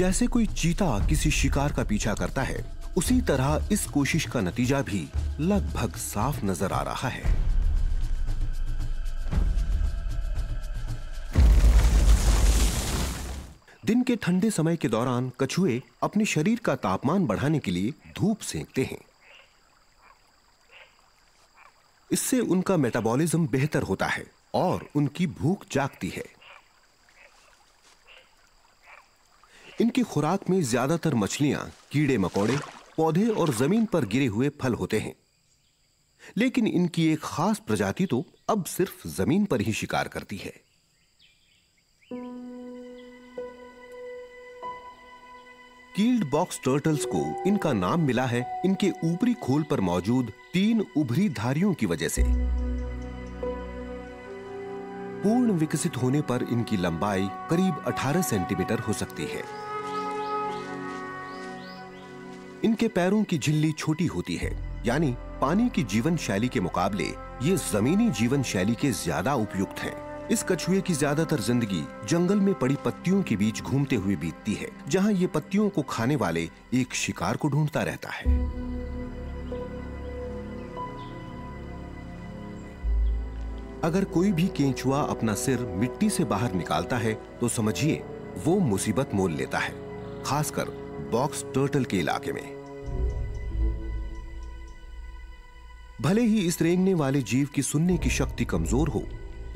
जैसे कोई चीता किसी शिकार का पीछा करता है, उसी तरह इस कोशिश का नतीजा भी लगभग साफ़ नज़र आ रहा है। दिन के ठंडे समय के दौरान कछुए अपने शरीर का तापमान बढ़ाने के लिए धूप सेंकते हैं। इससे उनका मेटाबॉलिज्म बेहतर होता है और उनकी भूख जागती है। इनकी खुराक में ज़्यादातर मछलियाँ कीड़े मकोड़े, पौधे और ज़मीन पर गिरे हुए फल होते हैं। लेकिन इनकी एक खास प्रजाति तो अब सिर्फ़ ज़मीन पर ही शिकार करती है। कील्ड बॉक्स टर्टल्स को इनका नाम मिला है इनके ऊपरी खोल पर मौजूद तीन उभरी धारियों की वजह से। पूर्ण विकसित होने पर इनकी लंबाई करीब 18 सेंटीमीटर हो सकती है। इनके पैरों की झिल्ली छोटी होती है, यानी पानी की जीवन शैली के मुकाबले ये जमीनी जीवन शैली के ज़्यादा उपयुक्त हैं। इस कछुए की ज़्यादातर ज़िंदगी जंगल में पड़ी पत्तियों के बीच घूमते हुए बीतती है, जहाँ ये पत्तियों को खाने वाले एक शिकार को ढूंढता रहता है अगर कोई भी केंचुआ अपना सिर मिट्टी से बाहर निकालता है तो समझिए, वो मुसीबत मोल लेता है, खासकर बॉक्स टर्टल के इलाके में। भले ही इस रेंगने वाले जीव की सुनने की शक्ति कमज़ोर हो,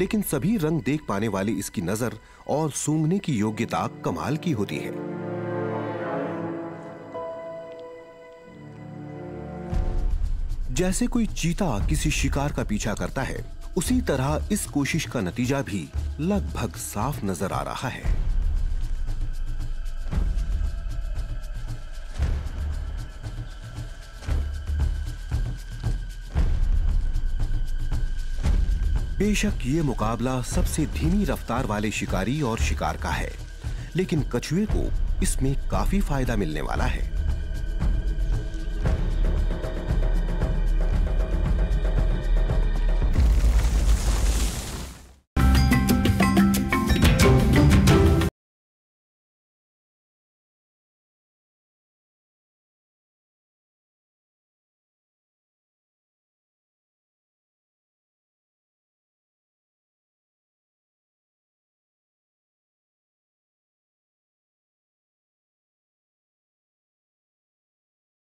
लेकिन सभी रंग देख पाने वाली इसकी नज़र और सूंघने की योग्यता कमाल की होती है। जैसे कोई चीता किसी शिकार का पीछा करता है, उसी तरह इस कोशिश का नतीजा भी लगभग साफ़ नज़र आ रहा है। बेशक ये मुकाबला सबसे धीमी रफ्तार वाले शिकारी और शिकार का है, लेकिन कछुए को इसमें काफ़ी फ़ायदा मिलने वाला है।